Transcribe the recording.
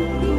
you.